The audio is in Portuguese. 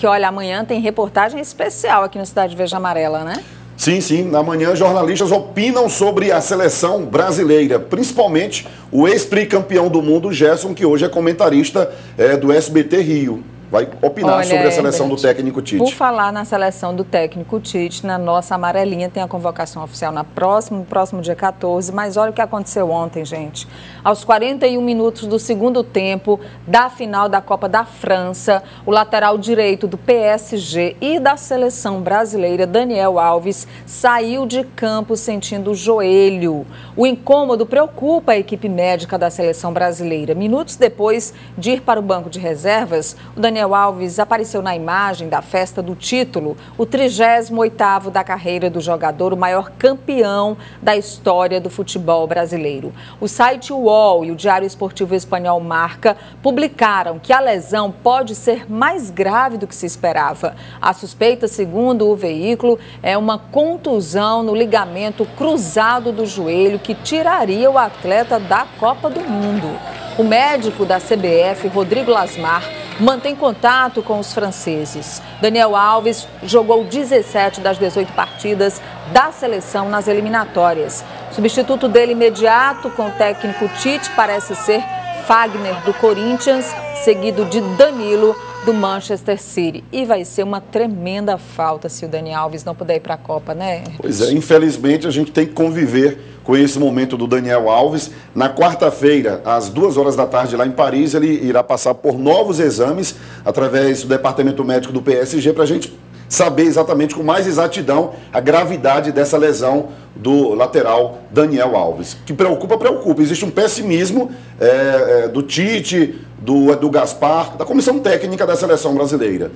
Que olha, amanhã tem reportagem especial aqui no Cidade Veja Amarela, né? Sim, sim. Na manhã, jornalistas opinam sobre a seleção brasileira, principalmente o ex-tricampeão do mundo, Gerson, que hoje é comentarista é, do SBT Rio vai opinar Olha, sobre a seleção do técnico Tite. Por falar na seleção do técnico Tite, na nossa amarelinha tem a convocação oficial na próxima, no próximo dia 14, mas olha o que aconteceu ontem, gente. Aos 41 minutos do segundo tempo da final da Copa da França, o lateral direito do PSG e da seleção brasileira, Daniel Alves, saiu de campo sentindo o joelho. O incômodo preocupa a equipe médica da seleção brasileira. Minutos depois de ir para o banco de reservas, o Daniel Daniel Alves apareceu na imagem da festa do título, o 38º da carreira do jogador, o maior campeão da história do futebol brasileiro. O site UOL e o Diário Esportivo Espanhol Marca publicaram que a lesão pode ser mais grave do que se esperava. A suspeita, segundo o veículo, é uma contusão no ligamento cruzado do joelho que tiraria o atleta da Copa do Mundo. O médico da CBF, Rodrigo Lasmar, mantém contato com os franceses. Daniel Alves jogou 17 das 18 partidas da seleção nas eliminatórias. Substituto dele imediato com o técnico Tite parece ser Fagner do Corinthians, seguido de Danilo do Manchester City. E vai ser uma tremenda falta se o Dani Alves não puder ir para a Copa, né? Pois é, infelizmente a gente tem que conviver com esse momento do Daniel Alves. Na quarta-feira, às duas horas da tarde, lá em Paris, ele irá passar por novos exames através do departamento médico do PSG para a gente saber exatamente com mais exatidão a gravidade dessa lesão do lateral Daniel Alves. Que preocupa, preocupa. Existe um pessimismo é, é, do Tite, do Edu Gaspar, da comissão técnica da seleção brasileira.